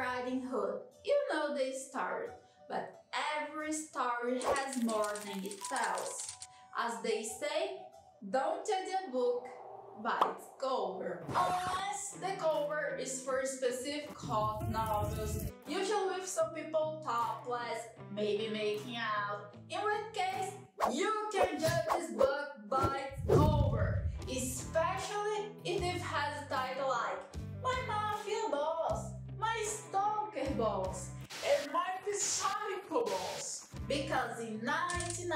Riding Hood. You know the story, but every story has more than it tells. As they say, don't judge a book by its cover. Unless the cover is for specific hot novels, usually with some people topless, maybe making out. In which case, you can judge this book by its cover, especially if it has a title like My Mafia Boss, Stalker Boss, and My Psycho Boss. Because in 99.9%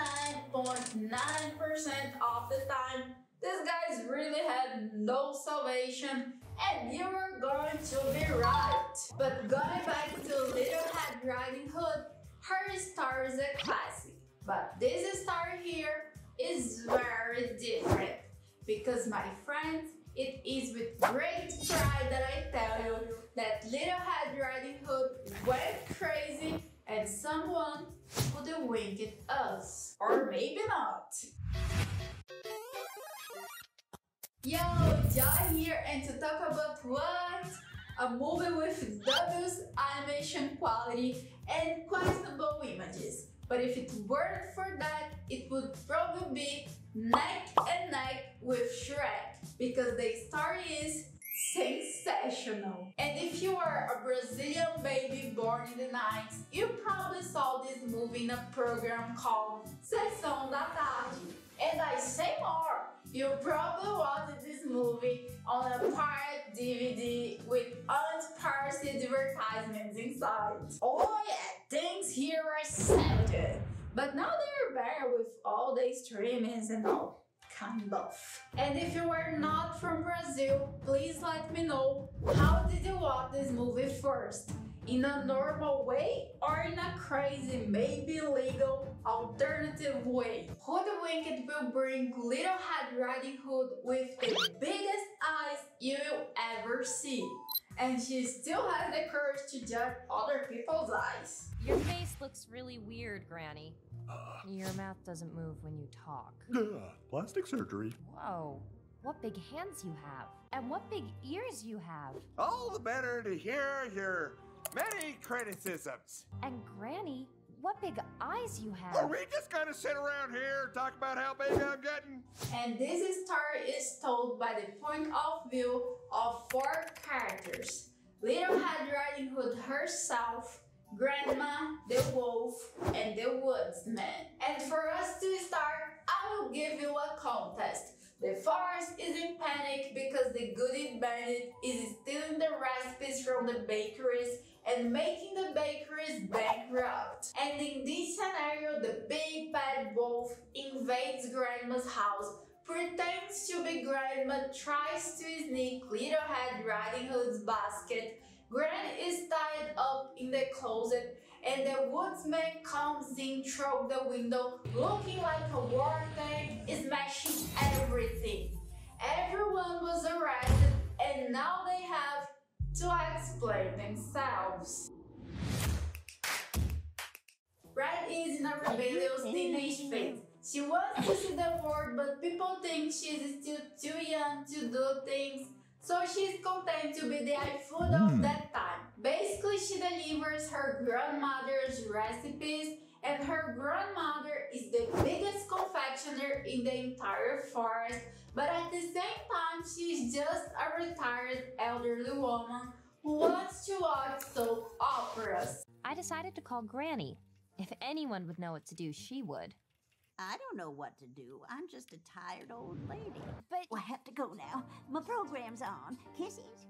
of the time, these guys really had no salvation and you are going to be right. But going back to Little Red Riding Hood, her story is a classic. But this story here is very different because my friends, it is with great pride that I tell you that Little Red Riding Hood went crazy and someone would have winked us. Or maybe not. Yo, Joy here and to talk about what? A movie with dubious animation quality and questionable images. But if it weren't for that, it would probably be neck and neck with Shrek because the story is sensational. And if you are a Brazilian baby born in the 90s, you probably saw this movie in a program called Sessão da Tarde. And I say more, you probably watched this movie on a pirate DVD with unparted advertisements inside. Oh yeah, things here are savage. But now they're better with all the streamings and all kind of. And if you are not from Brazil, please let me know how did you watch this movie first? In a normal way or in a crazy, maybe legal, alternative way? Hoodwinked will bring Little Red Riding Hood with the biggest eyes you will ever see. And she still has the courage to judge other people's eyes. Your face looks really weird, Granny. Uh, Your mouth doesn't move when you talk. ugh, plastic surgery. Whoa. What big hands you have. And what big ears you have. All the better to hear your many criticisms. And Granny, what big eyes you have. Are we just gonna sit around here and talk about how big I'm getting? And this story is told by the point of view of four characters. Little Red Riding Hood herself, Grandma, the wolf, and the woodsman. And for us to start, I will give you a contest. The forest is in panic because the Goody Bandit is stealing the recipes from the bakeries and making the bakeries bankrupt. And in this scenario, the big bad wolf invades Grandma's house, pretends to be Grandma, tries to sneak Little Red Riding Hood's basket. Gran is tied up in the closet, and the woodsman comes in through the window, looking like a war tank, smashing everything. Everyone was arrested, and now they have to explain themselves. Red is in a rebellious teenage phase. She wants to see the world, but people think she's still too young to do things, so she's content to be the iFood of Hmm. that time. Basically, she delivers her grandmother's recipes, and her grandmother is the biggest confectioner in the entire forest, but at the same time, she's just a retired elderly woman who wants to watch soap operas. I decided to call Granny. If anyone would know what to do, she would. I don't know what to do. I'm just a tired old lady. But Well, I have to go now. My program's on. Kisses.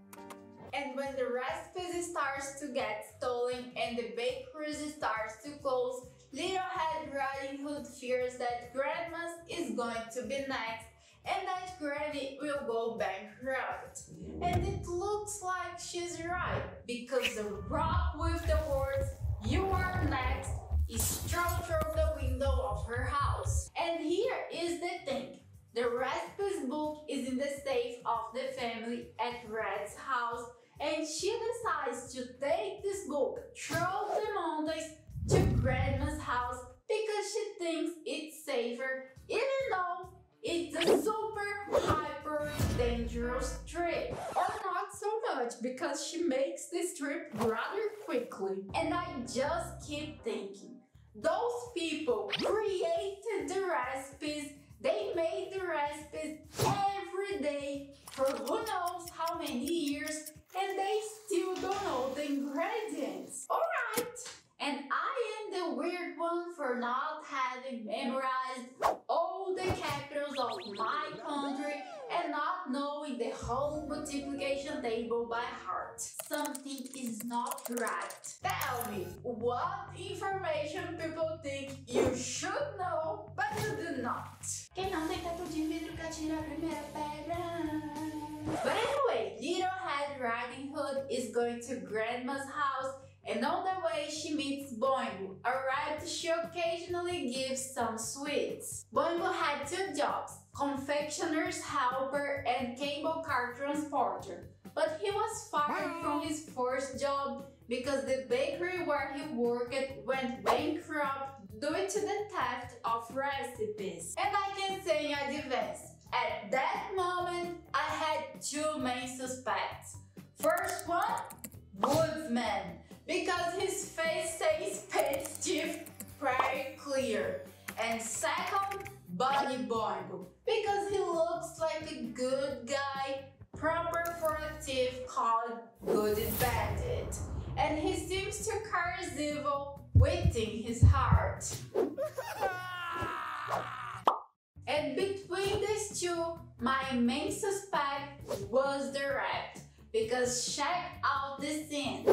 And when the recipes starts to get stolen and the bakeries starts to close, Little Red Riding Hood fears that Grandma's is going to be next and that Granny will go bankrupt. And it looks like she's right because the rock with the words "You are next" is thrown from the window of her house. And here is the thing. The recipes book is in the safe of the family at Red's house, and she decides to take this book through the mountains to Grandma's house because she thinks it's safer, even though it's a super hyper dangerous trip. Or not so much because she makes this trip rather quickly. And I just keep thinking, those people created the recipes, they made the recipes every day for who knows how many years, and they still don't know the ingredients. Alright! And I am the weird one for not having memorized all the capitals of my country and not knowing the whole multiplication table by heart. Something is not right. Tell me, what information people think you should know, but you do not? Quem não tem teto de vidro a primeira pedra. But anyway, Little Red Riding Hood is going to Grandma's house and on the way she meets Boingo, a rat she occasionally gives some sweets. Boingo had two jobs, confectioner's helper and cable car transporter. But he was fired from his first job because the bakery where he worked went bankrupt due to the theft of recipes. And I can say in advance, at that moment I had two main suspects. First one, Woodsman because his face says Pet teeth very clear. And second, Bunny Boingo because he looks like a good guy, proper for a thief called Goody Bandit. And he seems to curse evil within his heart. and between these two, my main suspect was the rat because check out this scene.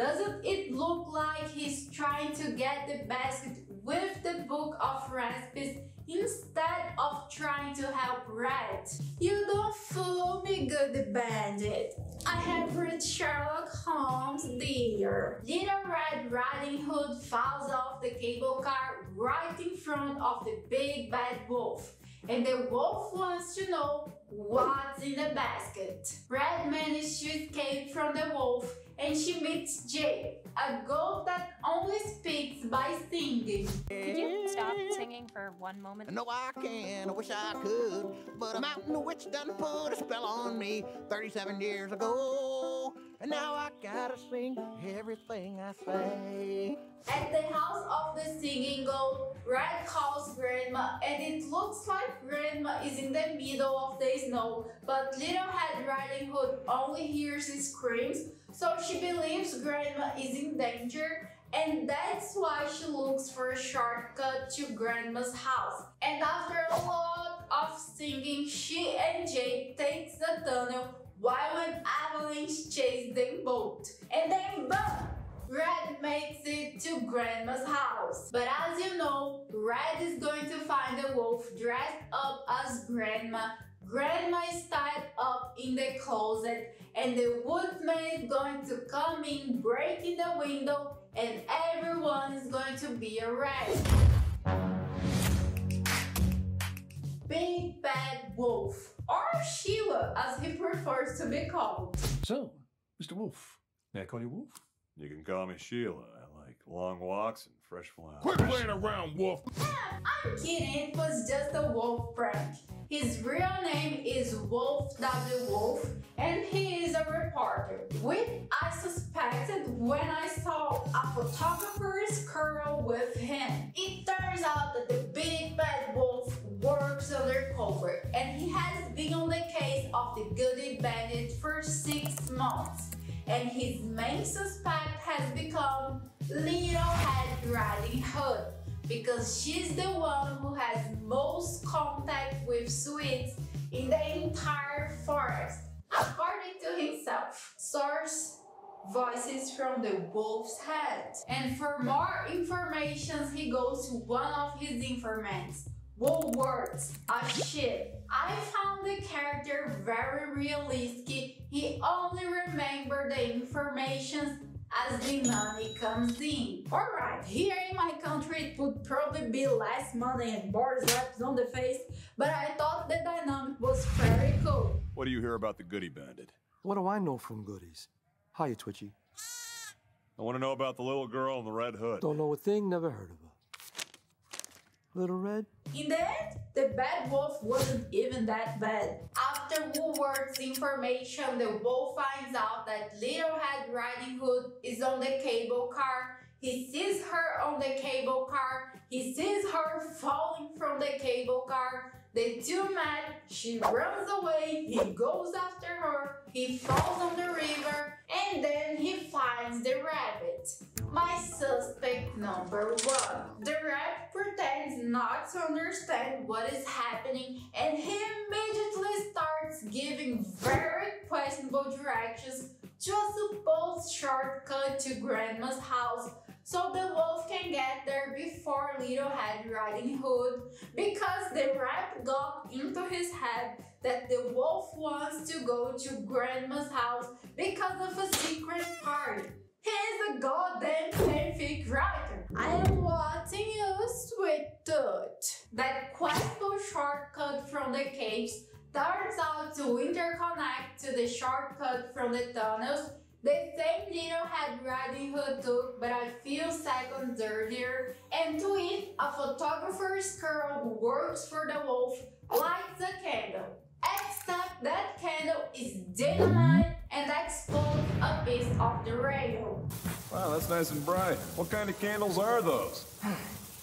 Doesn't it look like he's trying to get the basket with the book of recipes instead of trying to help Red? You don't fool me, good bandit. I have read Sherlock Holmes, dear. Little Red Riding Hood falls off the cable car right in front of the big bad wolf and the wolf wants to know what's in the basket. Red manages to escape from the wolf and she meets Jay, a goat that only speaks by singing. Could you stop singing for one moment? No, I can. I wish I could. But a mountain witch done put a spell on me 37 years ago. And now I gotta sing everything I say. At the house of the singing goat, Red calls Grandma, and it looks like Grandma is in the middle of the snow, but Little Red Riding Hood only hears his screams, so she believes Grandma is in danger, and that's why she looks for a shortcut to Grandma's house. And after a lot of singing, she and Jay takes the tunnel while would avalanche chase them both. And then boom! Red makes it to Grandma's house. But as you know, Red is going to find the wolf dressed up as Grandma. Grandma is tied up in the closet and the woodsman is going to come in, breaking the window and everyone is going to be arrested. Big Bad Wolf, or Sheila as he prefers to be called. So, Mr. Wolf. May I call you Wolf? You can call me Sheila. I like long walks and fresh flowers. Quit playing around, Wolf. I'm kidding, it was just a wolf prank. His real name is Wolf W. Wolf, and he is a reporter, which I suspected when I saw a photographer's curl with him. It turns out that the big bad wolf works undercover, and he has of the Goody Bandit for six months and his main suspect has become Little Red Riding Hood because she's the one who has most contact with sweets in the entire forest, according to himself. Source Voices from the Wolf's Head. And for more information, he goes to one of his informants, Woolworths, a ah, ship. I found the character very realistic. He only remembered the information as the money comes in. Alright, here in my country it would probably be less money and more slaps on the face, but I thought the dynamic was very cool. What do you hear about the Goody Bandit? What do I know from goodies? Hiya, Twitchy. I want to know about the little girl in the red hood. Don't know a thing, never heard of her. Little Red? In the end, the bad wolf wasn't even that bad. After Woolworth's information, the wolf finds out that Little Red Riding Hood is on the cable car. He sees her on the cable car. He sees her falling from the cable car. They two mad. She runs away. He goes after her. He falls on the river. And then he finds the rabbit. My suspect number one. The rat pretends not to understand what is happening and he immediately starts giving very questionable directions to a supposed shortcut to Grandma's house so the wolf can get there before Little Red Riding Hood because the rat got into his head that the wolf wants to go to Grandma's house because of a secret party. He's a goddamn fanfic writer. I am watching you, sweet tooth. That questionable shortcut from the caves turns out to interconnect to the shortcut from the tunnels the same Little Red Riding Hood took but a few seconds earlier, and to it, a photographer's girl who works for the wolf lights a candle. Except that candle is dynamite and explodes a piece of the rail. Wow, that's nice and bright. What kind of candles are those?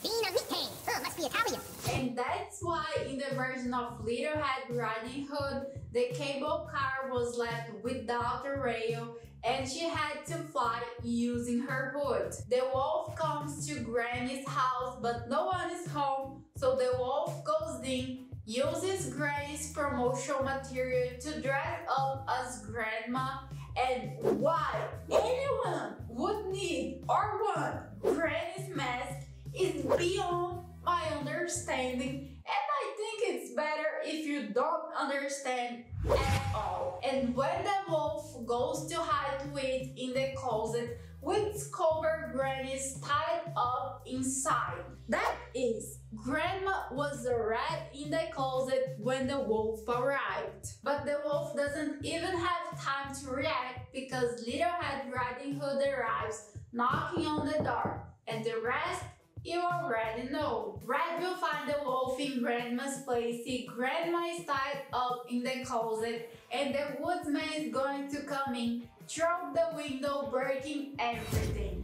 Bean of methane. Huh, oh, must be Italian. And that's why in the version of Little Red Riding Hood, the cable car was left without a rail and she had to fly using her hood. The wolf comes to Granny's house, but no one is home, so the wolf goes in, uses Granny's promotional material to dress up as Grandma, and why anyone would need or want Granny's mask is beyond my understanding and I think it's better if you don't understand at all. And when the wolf goes to hide with in the closet, we discover Granny's tied up inside. That is, Grandma was a rat in the closet when the wolf arrived. But the wolf doesn't even have time to react because Little Red Riding Hood arrives, knocking on the door. And the rest you already know. Red will find the wolf in Grandma's place, see Grandma is tied up in the closet, and the woodsman is going to come in, drop the window, breaking everything.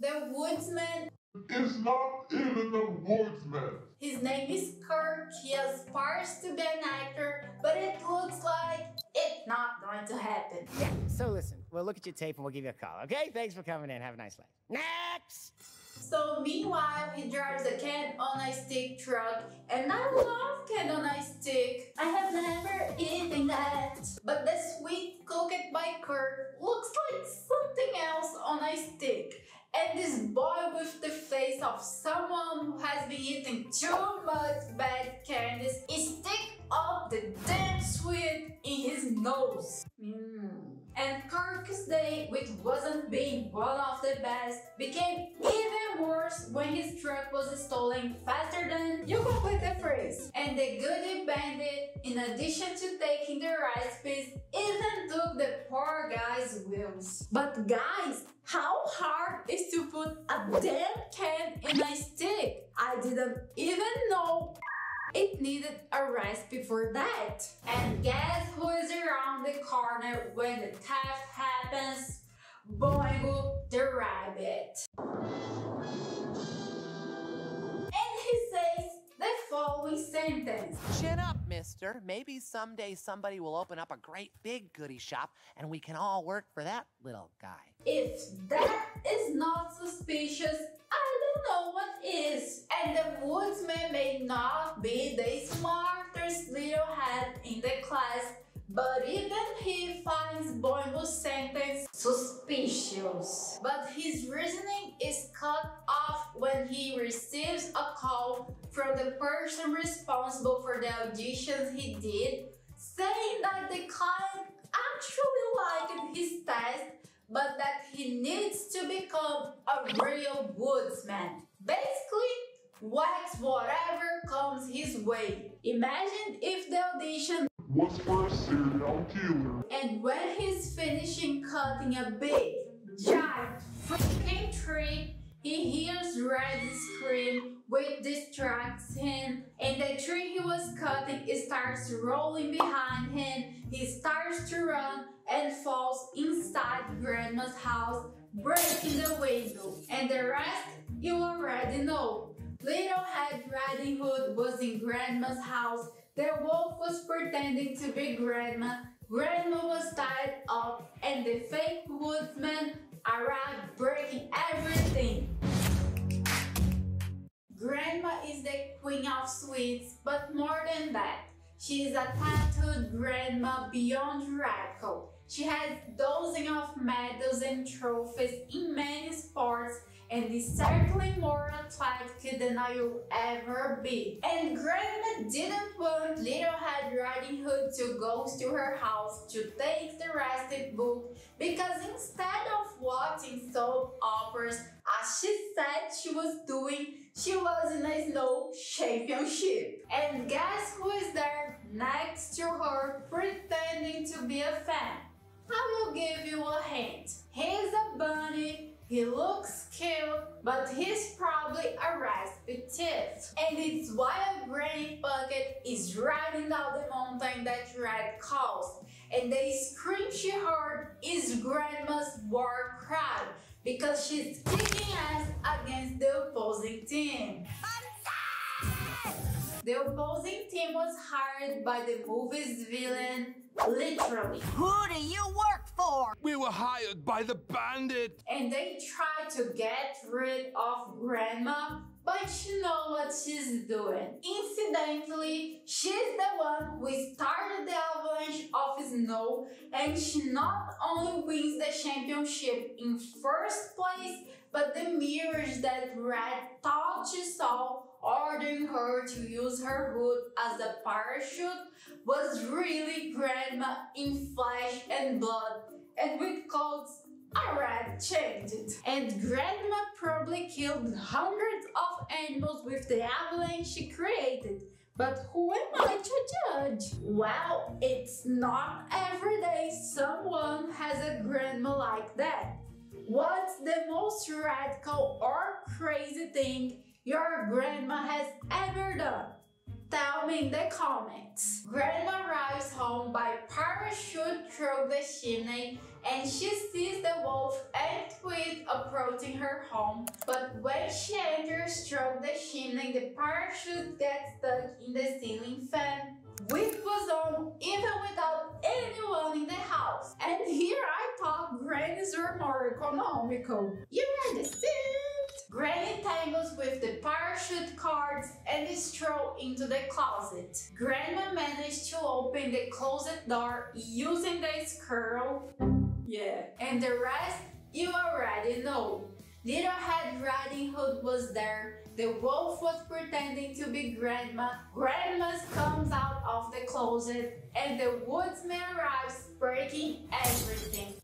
The woodsman is not even a woodsman. His name is Kirk. He aspires to be an actor, but it looks like it's not going to happen. Yeah, so listen, we'll look at your tape and we'll give you a call, okay? Thanks for coming in. Have a nice life. Next! So meanwhile, he drives a can on a stick truck, and I love can on a stick. I have never eaten that. But the sweet cooked by Kirk looks like something else on a stick. And this boy with the face of someone who has been eating too much bad candies is stick up the damn sweet in his nose. Mm. And Kirk's day, which wasn't being one of the best, became even worse when his truck was stolen faster than you complete the phrase. And the goody bandit, in addition to taking the recipes, even took the poor guy's wheels. But guys, how hard is to put a damn can in a stick? I didn't even know it needed a rest before that. And guess who is around the corner when the theft happens? Boingo the rabbit. The following sentence. Chin up, mister. Maybe someday somebody will open up a great big goodie shop and we can all work for that little guy. If that is not suspicious, I don't know what is. And the woodsman may not be the smartest little head in the class, but even he finds Boingo's sentence suspicious. But his reasoning is cut off when he receives a call from the person responsible for the auditions he did, saying that the client actually liked his test but that he needs to become a real woodsman. Basically, wax whatever comes his way. Imagine if the audition was for a serial killer. and when he's finishing cutting a big, giant, freaking tree, he hears Red scream, which distracts him, and the tree he was cutting starts rolling behind him. He starts to run and falls inside Grandma's house, breaking the window. And the rest you already know. Little Red Riding Hood was in Grandma's house. The wolf was pretending to be Grandma. Grandma was tied up, and the fake woodsman arrived, breaking everything. Grandma is the queen of sweets, but more than that, she is a tattooed grandma beyond radical. She has dozens of medals and trophies in many sports and is certainly more athletic than I'll ever be. And Grandma didn't want Little Red Riding Hood to go to her house to take the rested book because instead of watching soap operas as she said she was doing, she was in a snow championship. And guess who is there next to her pretending to be a fan? I will give you a hint. He's a bunny he looks cute, but he's probably a raspy tooth. And it's a Granny Puckett is riding down the mountain that Red calls. And the scream she heard is Grandma's war cry because she's kicking ass against the opposing team. The opposing team was hired by the movie's villain, literally. Who do you work for? We were hired by the bandit. And they tried to get rid of Grandma, but you know what she's doing. Incidentally, she's the one who started the avalanche of snow, and she not only wins the championship in first place, but the mirrors that Red thought she saw ordering her to use her hood as a parachute was really Grandma in flesh and blood and with clothes a red changed. And Grandma probably killed hundreds of animals with the avalanche she created. But who am I to judge? Well, it's not every day someone has a grandma like that. What's the most radical or crazy thing your grandma has ever done? Tell me in the comments. Grandma arrives home by parachute through the chimney and she sees the wolf and Tweet approaching her home. But when she enters through the chimney, the parachute gets stuck in the ceiling fan. Which was on even without anyone in the house. And here I were more economical. You understand? Granny tangles with the parachute cards and is thrown into the closet. Grandma managed to open the closet door using the squirrel. Yeah. And the rest you already know. Little Red Riding Hood was there. The wolf was pretending to be Grandma. Grandma comes out of the closet and the woodsman arrives breaking everything.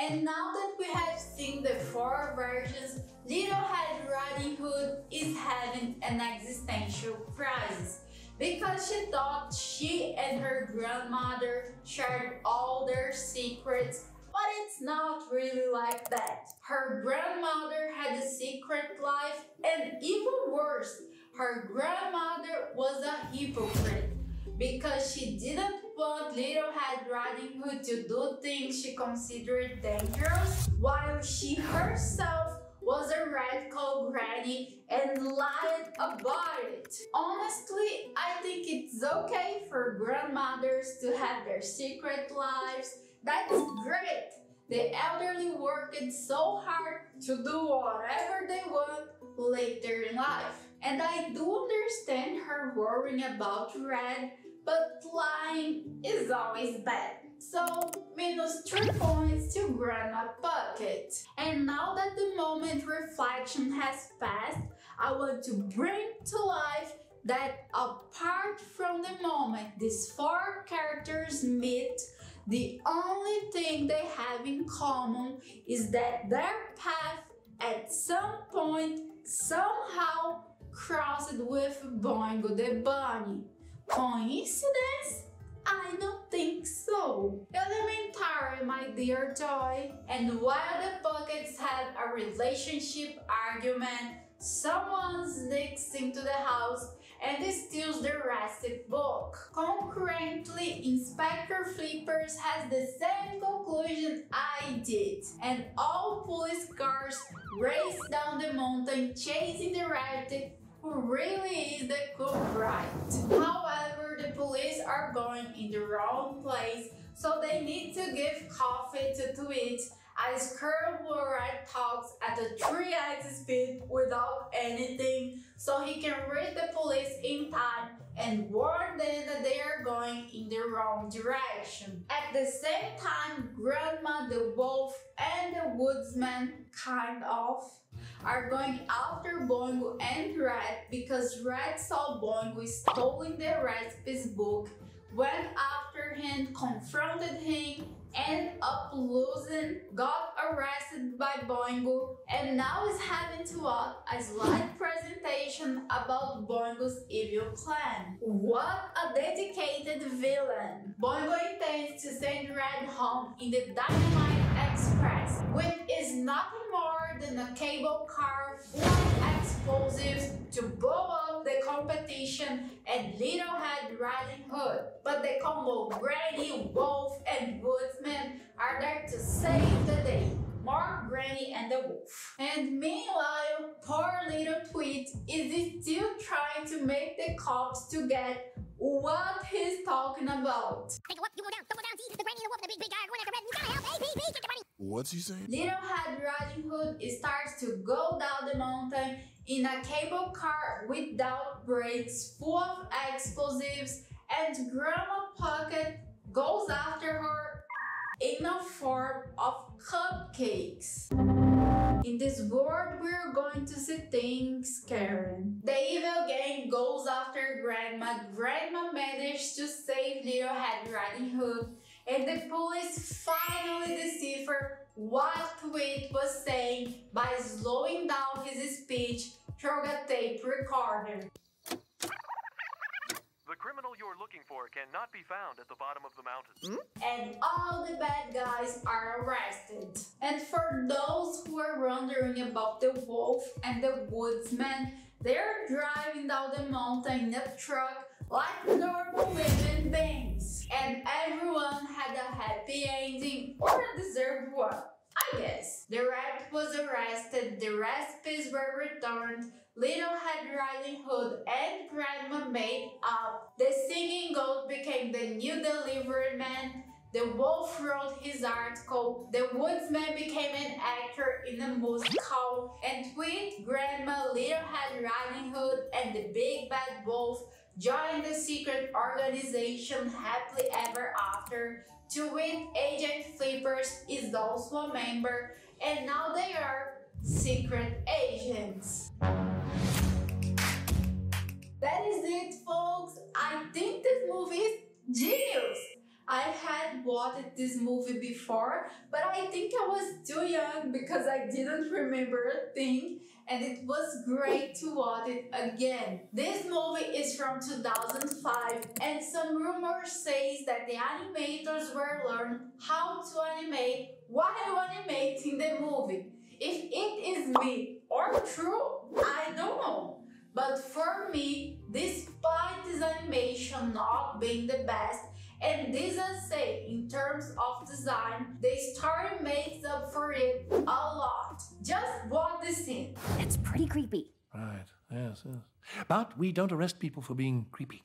And now that we have seen the four versions, Little Red Riding Hood is having an existential crisis because she thought she and her grandmother shared all their secrets, but it's not really like that. Her grandmother had a secret life, and even worse, her grandmother was a hypocrite because she didn't want Little Red Riding Hood to do things she considered dangerous, while she herself was a radical granny and lied about it. Honestly, I think it's okay for grandmothers to have their secret lives. That's great. The elderly worked so hard to do whatever they want later in life. And I do understand her worrying about Red, but lying is always bad. So, minus 3 points to Grandma Puckett. And now that the moment reflection has passed, I want to bring to life that apart from the moment these four characters meet, the only thing they have in common is that their path at some point somehow crossed with Boingo the Bunny. Coincidence? I don't think so. Elementary, my dear Joy. And while the Pucketts have a relationship argument, someone sneaks into the house and steals the recipe book. Concurrently, Inspector Flippers has the same conclusion I did, and all police cars race down the mountain chasing the rabbit who really is the culprit. However, the police are going in the wrong place, so they need to give coffee to Tweet as Colonel Red talks at a 3x speed without anything so he can reach the police in time and warn them that they are going in the wrong direction. At the same time, Grandma the wolf and the woodsman kind of are going after Boingo and Red because Red saw Boingo stealing the recipes book, went after him, confronted him, ended up losing, got arrested by Boingo, and now is having to watch a slide presentation about Boingo's evil plan. What a dedicated villain! Boingo intends to send Red home in the Dynamite Express, which is nothing more than a cable car explosives to blow up the competition and Little Head Riding Hood. But the combo Granny, Wolf, and Woodsman are there to save the day. More Granny and the Wolf. And meanwhile, poor little Tweet is still trying to make the cops to get what he's talking about. Take a whoop, you go down, down, the granny the wolf the big, big guy going after red. We gotta help, APB, get the money. What's he saying? Little Head Riding Hood starts to go down the mountain in a cable car without brakes, full of explosives, and Grandma Puckett goes after her in a form of cupcakes. In this world, we're going to see things, Karen. The evil gang goes after Grandma. Grandma managed to save Little Head Riding Hood, and the police finally decipher what Tweet was saying by slowing down his speech through a tape recorder. The criminal you're looking for cannot be found at the bottom of the mountain. Hmm? and all the bad guys are arrested. And for those who are wondering about the wolf and the woodsman, they're driving down the mountain in a truck like normal living beings. And everyone had a happy ending or a deserved one. I guess. The rat was arrested, the recipes were returned, Little Head Riding Hood and Grandma made up, the singing goat became the new delivery man, the wolf wrote his article, the woodsman became an actor in a musical, and Tweet, Grandma, Little Head Riding Hood, and the Big Bad Wolf joined the secret organization Happily Ever After, to which Agent Flippers is also a member, and now they are secret agents. That is it, folks. I think this movie is genius. I had watched this movie before, but I think I was too young because I didn't remember a thing, and it was great to watch it again. This movie is from 2005, and some rumors says that the animators were learned how to animate while animating the movie. If it is me or true, I don't know. But for me, despite this animation not being the best, and this say in terms of design, the story makes up for it a lot. Just watch the scene. It's pretty creepy. Right, yes, yes. But we don't arrest people for being creepy.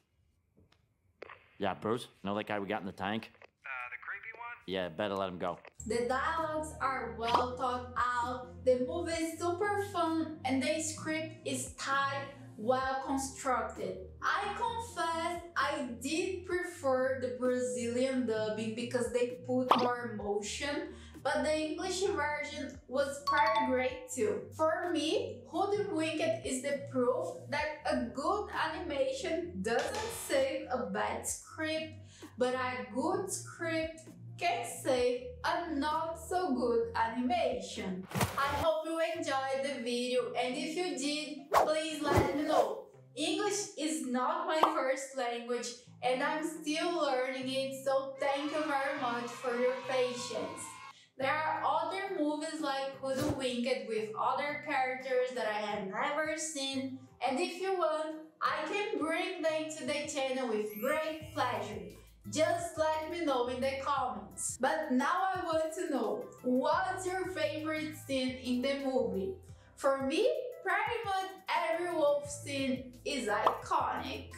Yeah, Bruce, know that guy we got in the tank? Uh, the creepy one? Yeah, better let him go. The dialogues are well thought out, the movie is super fun, and the script is tight, well constructed. I confess I did prefer the Brazilian dubbing because they put more emotion, but the English version was pretty great too. For me, Hoodwinked is the proof that a good animation doesn't save a bad script, but a good script can save a not so good animation. I hope you enjoyed the video and if you did, please let me know. English is not my first language and I'm still learning it, so thank you very much for your patience. There are other movies like Hoodwinked with other characters that I have never seen, and if you want, I can bring them to the channel with great pleasure. Just let me know in the comments. But now I want to know, what's your favorite scene in the movie? For me, pretty much every wolf scene is iconic.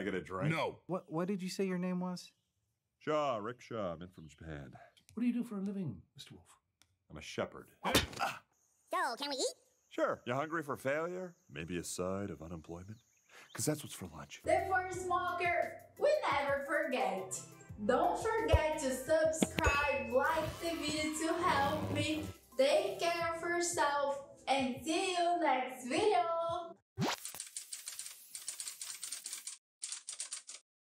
I get a drink? No. What What did you say your name was? Shaw, Rick Shaw. I'm in from Japan. What do you do for a living, Mr. Wolf? I'm a shepherd. Ah. So, can we eat? Sure. You hungry for failure? Maybe a side of unemployment? Because that's what's for lunch. Therefore, smoker, we never forget. Don't forget to subscribe, like the video to help me. Take care of yourself and see you next video.